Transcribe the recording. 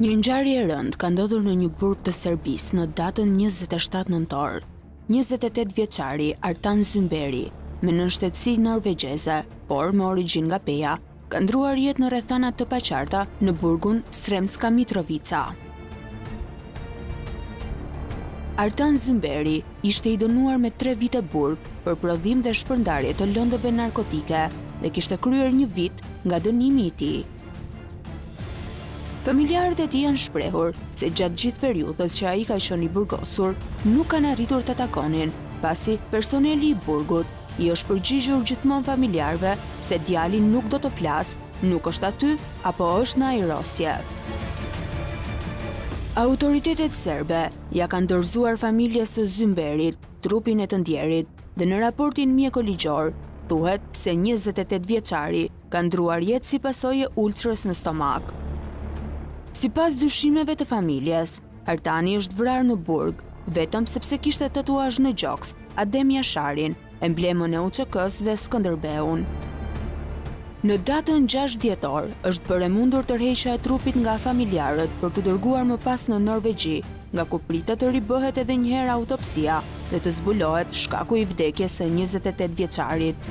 Një ngjarje e rëndë ka ndodhur në një burg të Serbisë në datën 27 nëntor. 28 vjeçari Artan Zymberi, me nënshtetësi norvegjeze, por me origjinë nga Peja, ka ndërruar jetë në rrethana të paqarta në burgun Sremska Mitrovica. Artan Zymberi ishte i dënuar me tre vite burg për prodhim dhe shpërndarje të lëndëve narkotike dhe kishte kryer një vit nga dënimi i tij. Familjarët e tij janë shprehur se gjatë gjithë periudhës që ai ka qenë i burgosur, nuk kanë arritur ta takonin, pasi personeli i burgut i është përgjigjur gjithmonë familjarëve se djali nuk do të flasë, nuk është aty apo është në ajrosje. Autoritetet serbe ia kanë dorëzuar familjes së Zymberit trupin e të ndjerit dhe në raportin mjeko-ligjor thuhet se njëzet e tetë vjeçari ka ndërruar jetë si pasojë e ulçerës në stomak. Sipas dyshimeve të familjes, Artani është vrarë në burg, vetëm sepse kishte tatuazh në gjoks, Adem Jasharin, emblemën e UÇK-së dhe Skënderbeun. Në datën 6 dhjetor, është bërë e mundur tërheqja e trupit nga familjarët për t'u dërguar më pas në Norvegji, nga ku pritet të ribëhet edhe një herë autopsia dhe të zbulohet shkaku i vdekjes së 28 vjeçarit.